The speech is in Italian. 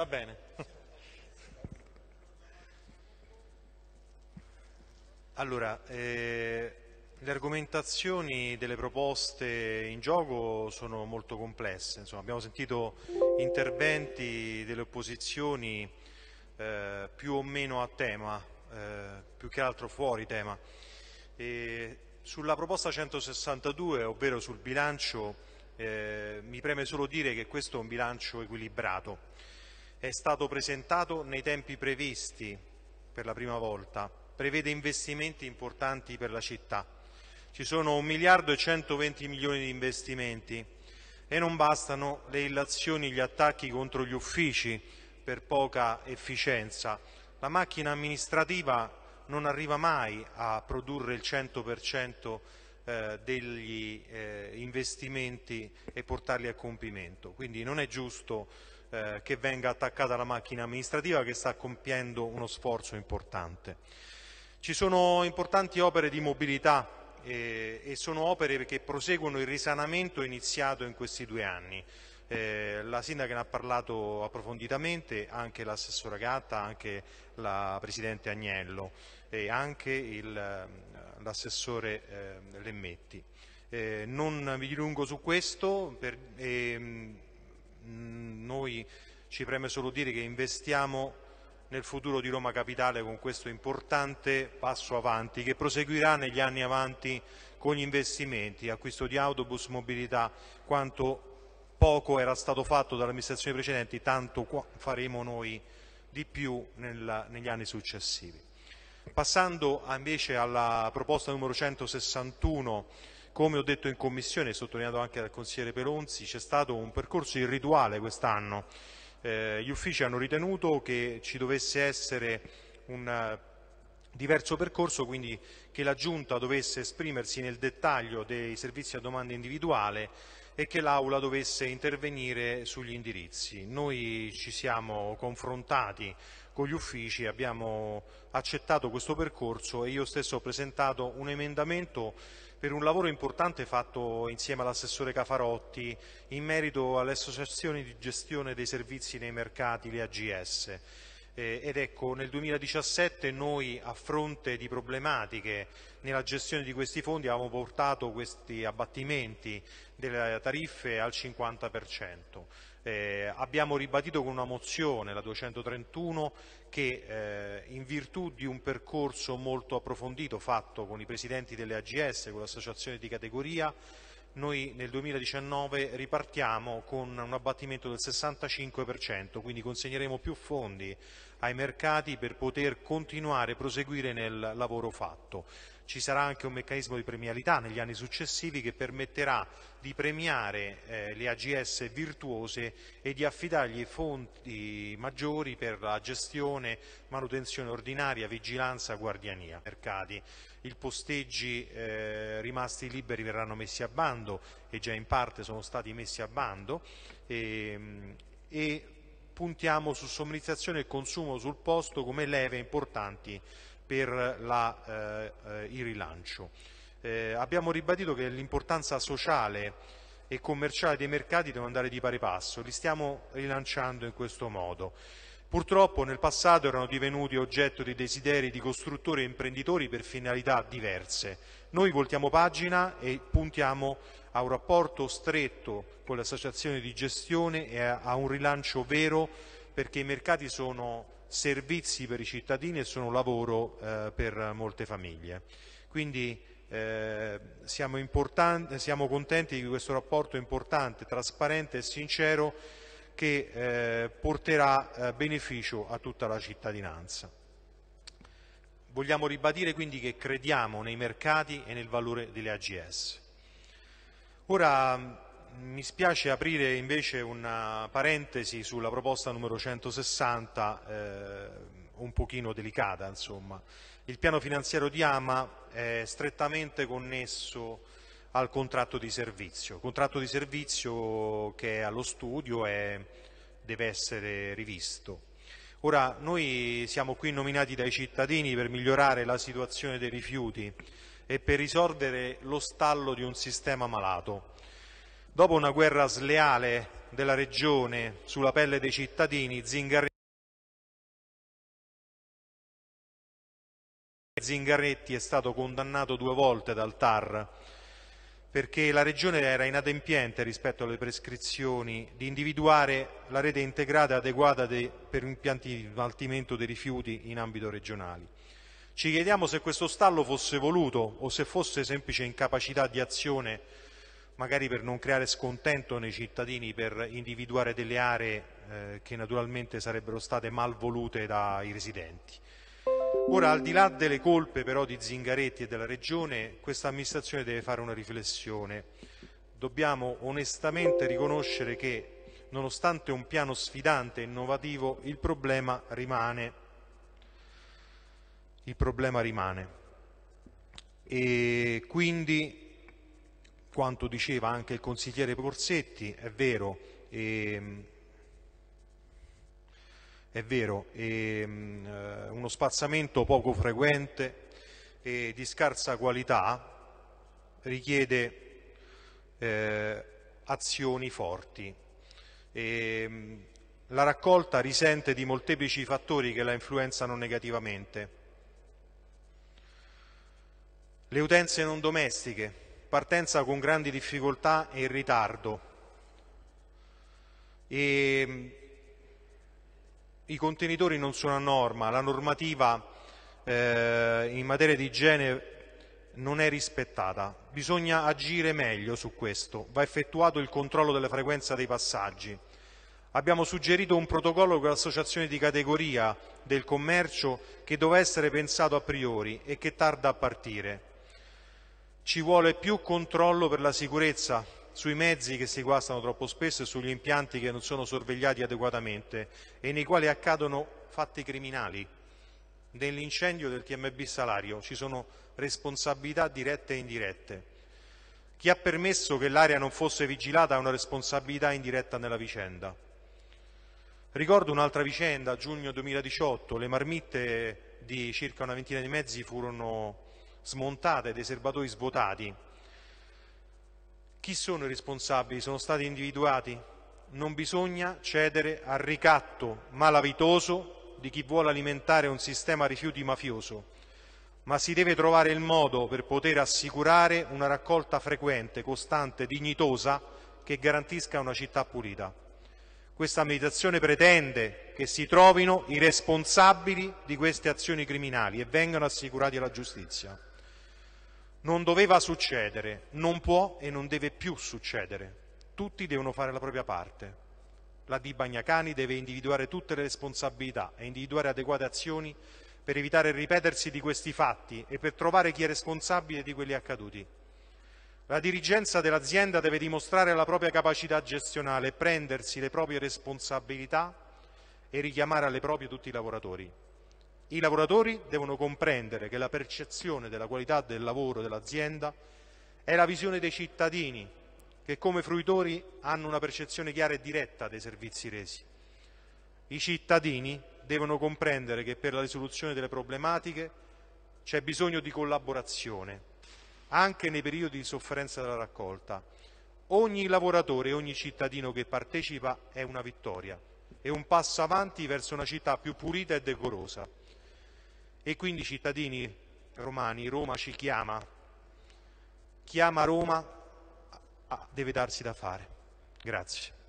Va bene. Allora, eh, le argomentazioni delle proposte in gioco sono molto complesse. Insomma, abbiamo sentito interventi delle opposizioni eh, più o meno a tema, eh, più che altro fuori tema. E sulla proposta 162, ovvero sul bilancio, eh, mi preme solo dire che questo è un bilancio equilibrato. È stato presentato nei tempi previsti per la prima volta, prevede investimenti importanti per la città. Ci sono 1 miliardo e 120 milioni di investimenti e non bastano le illazioni, gli attacchi contro gli uffici per poca efficienza. La macchina amministrativa non arriva mai a produrre il 100% eh, degli eh, investimenti e portarli a compimento. Quindi non è giusto eh, che venga attaccata la macchina amministrativa che sta compiendo uno sforzo importante. Ci sono importanti opere di mobilità e sono opere che proseguono il risanamento iniziato in questi due anni. Eh, la sindaca ne ha parlato approfonditamente, anche l'assessora Gatta, anche la Presidente Agnello e anche ehm, l'assessore eh, Lemmetti. Eh, non vi dilungo su questo, per, ehm, noi ci preme solo dire che investiamo nel futuro di Roma Capitale con questo importante passo avanti che proseguirà negli anni avanti con gli investimenti, acquisto di autobus, mobilità, quanto poco era stato fatto dalle amministrazioni precedenti, tanto faremo noi di più nel, negli anni successivi. Passando invece alla proposta numero 161, come ho detto in Commissione sottolineato anche dal consigliere Pelonzi, c'è stato un percorso irrituale quest'anno. Eh, gli uffici hanno ritenuto che ci dovesse essere un diverso percorso, quindi che la Giunta dovesse esprimersi nel dettaglio dei servizi a domanda individuale e che l'Aula dovesse intervenire sugli indirizzi. Noi ci siamo confrontati con gli uffici, abbiamo accettato questo percorso e io stesso ho presentato un emendamento per un lavoro importante fatto insieme all'assessore Cafarotti in merito alle associazioni di gestione dei servizi nei mercati, le AGS eh, ed ecco nel 2017 noi a fronte di problematiche nella gestione di questi fondi avevamo portato questi abbattimenti delle tariffe al 50%. Eh, abbiamo ribadito con una mozione, la 231, che eh, in virtù di un percorso molto approfondito fatto con i presidenti delle AGS, con l'associazione di categoria, noi nel 2019 ripartiamo con un abbattimento del 65%, quindi consegneremo più fondi ai mercati per poter continuare e proseguire nel lavoro fatto. Ci sarà anche un meccanismo di premialità negli anni successivi che permetterà di premiare eh, le AGS virtuose e di affidargli fondi maggiori per la gestione, manutenzione ordinaria, vigilanza, guardiania. Mercati. I posteggi eh, rimasti liberi verranno messi a bando e già in parte sono stati messi a bando e, ehm, e puntiamo su somministrazione e consumo sul posto come leve importanti per la, eh, eh, il rilancio. Eh, abbiamo ribadito che l'importanza sociale e commerciale dei mercati devono andare di pari passo, li stiamo rilanciando in questo modo. Purtroppo nel passato erano divenuti oggetto di desideri di costruttori e imprenditori per finalità diverse. Noi voltiamo pagina e puntiamo a un rapporto stretto con le associazioni di gestione e a un rilancio vero perché i mercati sono servizi per i cittadini e sono lavoro eh, per molte famiglie. Quindi eh, siamo, siamo, contenti di questo rapporto importante, trasparente e sincero che eh, porterà eh, beneficio a tutta la cittadinanza. Vogliamo ribadire quindi che crediamo nei mercati e nel valore delle AGS. Ora mi spiace aprire invece una parentesi sulla proposta numero 160, eh, un pochino delicata insomma. Il piano finanziario di Ama è strettamente connesso al contratto di servizio, il contratto di servizio che è allo studio e deve essere rivisto. Ora, noi siamo qui nominati dai cittadini per migliorare la situazione dei rifiuti e per risolvere lo stallo di un sistema malato. Dopo una guerra sleale della regione sulla pelle dei cittadini, Zingaretti Zingaretti è stato condannato due volte dal TAR perché la Regione era inadempiente rispetto alle prescrizioni di individuare la rete integrata adeguata de, per impianti di smaltimento dei rifiuti in ambito regionale. Ci chiediamo se questo stallo fosse voluto o se fosse semplice incapacità di azione, magari per non creare scontento nei cittadini, per individuare delle aree eh, che naturalmente sarebbero state mal volute dai residenti. Ora, al di là delle colpe però di Zingaretti e della Regione, questa amministrazione deve fare una riflessione. Dobbiamo onestamente riconoscere che, nonostante un piano sfidante e innovativo, il problema rimane. Il problema rimane. E quindi, quanto diceva anche il consigliere Porsetti, è vero, e, è vero, è ehm, eh, uno spazzamento poco frequente e di scarsa qualità richiede eh, azioni forti. E, ehm, la raccolta risente di molteplici fattori che la influenzano negativamente. Le utenze non domestiche, partenza con grandi difficoltà e ritardo. E, ehm, i contenitori non sono a norma, la normativa eh, in materia di igiene non è rispettata. Bisogna agire meglio su questo, va effettuato il controllo della frequenza dei passaggi. Abbiamo suggerito un protocollo con l'associazione di categoria del commercio che doveva essere pensato a priori e che tarda a partire. Ci vuole più controllo per la sicurezza sui mezzi che si guastano troppo spesso e sugli impianti che non sono sorvegliati adeguatamente e nei quali accadono fatti criminali. Nell'incendio del TMB Salario ci sono responsabilità dirette e indirette. Chi ha permesso che l'area non fosse vigilata ha una responsabilità indiretta nella vicenda. Ricordo un'altra vicenda, giugno 2018, le marmitte di circa una ventina di mezzi furono smontate, dei serbatoi svuotati chi sono i responsabili? Sono stati individuati? Non bisogna cedere al ricatto malavitoso di chi vuole alimentare un sistema rifiuti mafioso, ma si deve trovare il modo per poter assicurare una raccolta frequente, costante, dignitosa che garantisca una città pulita. Questa meditazione pretende che si trovino i responsabili di queste azioni criminali e vengano assicurati alla giustizia. Non doveva succedere, non può e non deve più succedere. Tutti devono fare la propria parte. La Di Bagnacani deve individuare tutte le responsabilità e individuare adeguate azioni per evitare il ripetersi di questi fatti e per trovare chi è responsabile di quelli accaduti. La dirigenza dell'azienda deve dimostrare la propria capacità gestionale, prendersi le proprie responsabilità e richiamare alle proprie tutti i lavoratori. I lavoratori devono comprendere che la percezione della qualità del lavoro dell'azienda è la visione dei cittadini che come fruitori hanno una percezione chiara e diretta dei servizi resi. I cittadini devono comprendere che per la risoluzione delle problematiche c'è bisogno di collaborazione, anche nei periodi di sofferenza della raccolta. Ogni lavoratore e ogni cittadino che partecipa è una vittoria, è un passo avanti verso una città più pulita e decorosa. E quindi cittadini romani, Roma ci chiama, chiama Roma, deve darsi da fare. Grazie.